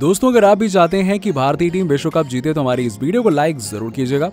दोस्तों, अगर आप भी चाहते हैं कि भारतीय टीम विश्व कप जीते तो हमारी इस वीडियो को लाइक ज़रूर कीजिएगा।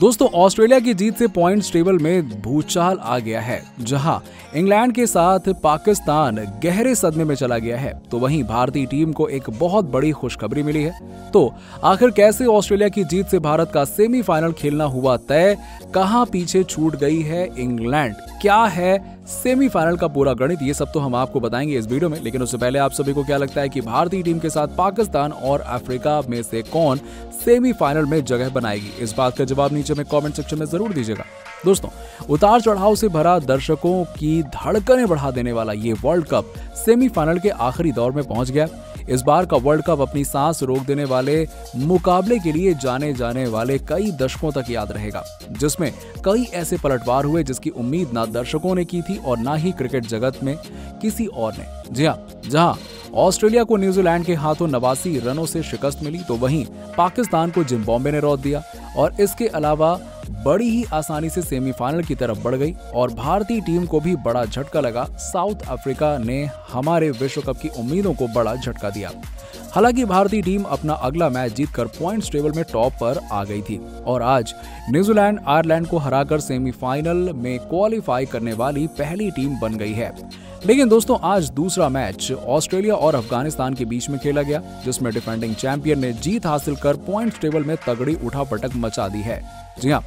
दोस्तों, ऑस्ट्रेलिया की जीत से पॉइंट्स टेबल में भूचाल आ गया है, जहाँ इंग्लैंड के साथ पाकिस्तान गहरे सदमे में चला गया है। तो वहीं भारतीय टीम को एक बहुत बड़ी खुशखबरी मिली है। तो आखिर कैसे ऑस्ट्रेलिया की जीत से भारत का सेमीफाइनल खेलना हुआ तय? कहाँ पीछे छूट गई है इंग्लैंड? क्या है सेमीफाइनल का पूरा गणित? ये सब तो हम आपको बताएँगे इस वीडियो में, लेकिन उससे पहले आप सभी को क्या लगता है कि भारतीय टीम के साथ पाकिस्तान और अफ्रीका में से कौन सेमीफाइनल में जगह बनाएगी? इस बात का जवाब नीचे में कमेंट सेक्शन में ज़रूर दीजिएगा। दोस्तों, उतार चढ़ाव से भरा दर्शकों की धड़कनें बढ़ा देने वाला ये वर्ल्ड कप सेमीफाइनल के आखिरी दौर में पहुँच गया। इस बार का वर्ल्ड कप अपनी सांस रोक देने वाले, मुकाबले के लिए जाने जाने वाले कई दशकों तक याद रहेगा, जिसमें कई ऐसे पलटवार हुए जिसकी उम्मीद ना दर्शकों ने की थी और ना ही क्रिकेट जगत में किसी और ने। जी हाँ जहाँ ऑस्ट्रेलिया को न्यूजीलैंड के हाथों नवासी रनों से शिकस्त मिली तो वहीं पाकिस्तान को जिम्बाब्वे ने रौद दिया। और इसके अलावा बड़ी ही आसानी से सेमीफाइनल की तरफ़ बढ़ गई और भारतीय टीम को भी बड़ा झटका लगा। साउथ अफ्रीका ने हमारे विश्व कप की उम्मीदों को बड़ा झटका दिया। हालाँकि भारतीय टीम अपना अगला मैच जीतकर पॉइंट्स टेबल में टॉप पर आ गई थी और आज न्यूजीलैंड, आयरलैंड को हराकर सेमीफाइनल में क्वालिफाई करने वाली पहली टीम बन गई है। लेकिन दोस्तों, आज दूसरा मैच ऑस्ट्रेलिया और अफ़गानिस्तान के बीच में खेला गया, जिसमें डिफेंडिंग चैंपियन ने जीत हासिल कर पॉइंट्स टेबल में तगड़ी उठापटक मचा दी है। जी हाँ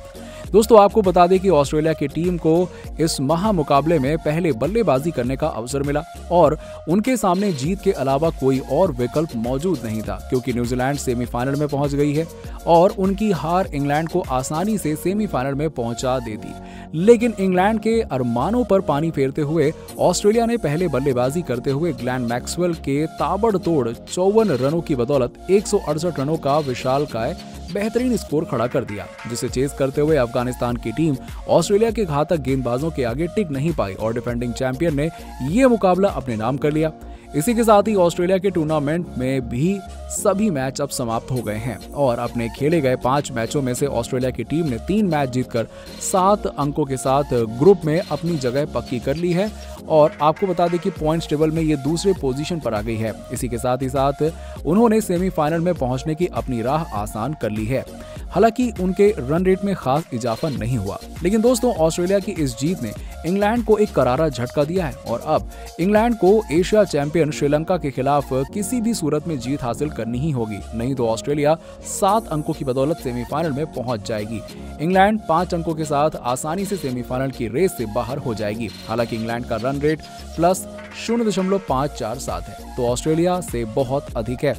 दोस्तों, आपको बता दें कि ऑस्ट्रेलिया की टीम को इस महा मुकाबले में पहले बल्लेबाजी करने का अवसर मिला और उनके सामने जीत के अलावा कोई और विकल्प मौजूद नहीं था, क्योंकि न्यूजीलैंड सेमीफाइनल में पहुँच गई है और उनकी हार इंग्लैंड को आसानी से सेमीफाइनल में पहुँचा देती। लेकिन इंग्लैंड के अरमानों पर पानी फेरते हुए, ऑस्ट्रेलिया ने पहले बल्लेबाजी करते हुए ग्लैन मैक्सवेल के ताबड़तोड़ चौवन रनों की बदौलत एक सौ अड़सठ रनों का विशाल काय बेहतरीन स्कोर खड़ा कर दिया, जिसे चेस करते हुए अफ़गानिस्तान की टीम ऑस्ट्रेलिया के घातक गेंदबाजों के आगे टिक नहीं पाई और डिफेंडिंग चैंपियन ने ये मुकाबला अपने नाम कर लिया। इसी के साथ ही ऑस्ट्रेलिया के टूर्नामेंट में भी सभी मैच अब समाप्त हो गए हैं और अपने खेले गए पाँच मैचों में से ऑस्ट्रेलिया की टीम ने तीन मैच जीतकर सात अंकों के साथ ग्रुप में अपनी जगह पक्की कर ली है। और आपको बता दें कि पॉइंट्स टेबल में ये दूसरे पोजीशन पर आ गई है। इसी के साथ ही साथ उन्होंने सेमीफाइनल में पहुँचने की अपनी राह आसान कर ली है। हालाँकि उनके रन रेट में खास इजाफा नहीं हुआ। लेकिन दोस्तों, ऑस्ट्रेलिया की इस जीत ने इंग्लैंड को एक करारा झटका दिया है। और अब इंग्लैंड को एशिया चैंपियन श्रीलंका के खिलाफ किसी भी सूरत में जीत हासिल करनी ही होगी। नहीं तो ऑस्ट्रेलिया सात अंकों की बदौलत सेमीफाइनल में पहुँच जाएगी। इंग्लैंड पाँच अंकों के साथ आसानी से सेमीफाइनल की रेस से बाहर हो जाएगी। हालाँकि इंग्लैंड का रन रेट प्लस शून्य दशमलव पाँच चार सात है तो ऑस्ट्रेलिया से बहुत अधिक है।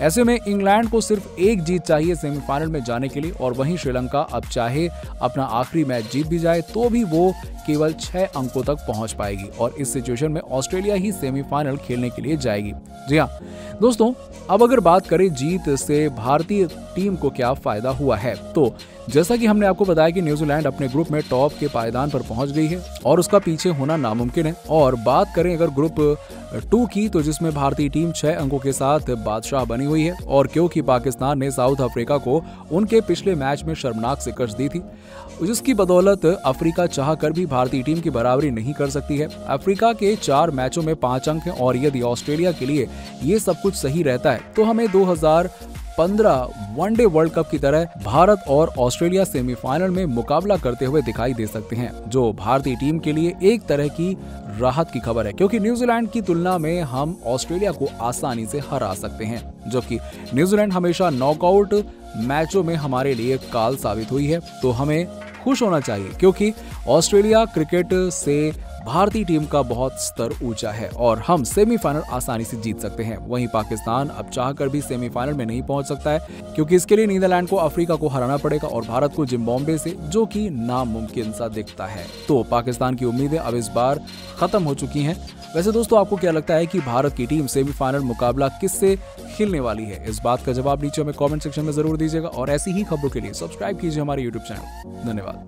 ऐसे में इंग्लैंड को सिर्फ़ एक जीत चाहिए सेमीफाइनल में जाने के लिए, और वहीं श्रीलंका अब चाहे अपना आखिरी मैच जीत भी जाए तो भी वो केवल छह अंकों तक पहुँच पाएगी और इस सिचुएशन में ऑस्ट्रेलिया ही सेमीफाइनल खेलने के लिए जाएगी। जी हाँ दोस्तों, अब अगर बात करें जीत से भारतीय टीम को क्या फ़ायदा हुआ है तो जैसा कि हमने आपको बताया कि न्यूजीलैंड अपने ग्रुप में टॉप के पायदान पर पहुँच गई है और उसका पीछे होना नामुमकिन है। और बात करें अगर ग्रुप टू की तो जिसमें भारतीय टीम छह अंकों के साथ बादशाह बनी हुई है और क्योंकि पाकिस्तान ने साउथ अफ्रीका को उनके पिछले मैच में शर्मनाक शिकस्त दी थी, जिसकी बदौलत अफ्रीका चाह भी भारतीय टीम की बराबरी नहीं कर सकती है। अफ्रीका के चार मैचों में पाँच अंक हैं और यदि ऑस्ट्रेलिया के लिए ये सब कुछ सही रहता है तो हमें 2015 वनडे वर्ल्ड कप की तरह भारत और ऑस्ट्रेलिया सेमीफाइनल में मुकाबला करते हुए दिखाई दे सकते हैं, जो भारतीय टीम के लिए एक तरह की राहत की खबर है। क्योंकि न्यूजीलैंड की तुलना में हम ऑस्ट्रेलिया को आसानी से हरा सकते हैं, जबकि न्यूजीलैंड हमेशा नॉकआउट मैचों में हमारे लिए काल साबित हुई है तो हमें खुश होना चाहिए क्योंकि ऑस्ट्रेलिया क्रिकेट से भारतीय टीम का बहुत स्तर ऊँचा है और हम सेमीफाइनल आसानी से जीत सकते हैं। वहीं पाकिस्तान अब चाहकर भी सेमीफाइनल में नहीं पहुँच सकता है, क्योंकि इसके लिए नीदरलैंड को अफ्रीका को हराना पड़ेगा और भारत को जिम्बाब्वे से, जो कि नामुमकिन सा दिखता है। तो पाकिस्तान की उम्मीदें अब इस बार खत्म हो चुकी हैं। वैसे दोस्तों, आपको क्या लगता है कि भारत की टीम सेमीफाइनल मुकाबला किससे खेलने वाली है? इस बात का जवाब नीचे में कमेंट सेक्शन में ज़रूर दीजिएगा और ऐसी ही खबरों के लिए सब्सक्राइब कीजिए हमारे यूट्यूब चैनल। धन्यवाद।